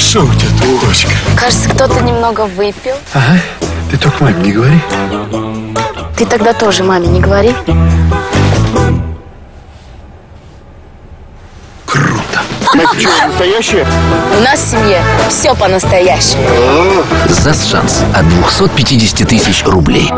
Хорошо у тебя, дочка. Кажется, кто-то немного выпил. Ага. Ты только маме не говори. Ты тогда тоже маме не говори. Круто. Это что, настоящее? У нас в семье все по-настоящему. За «Шанс» от 250 тысяч рублей.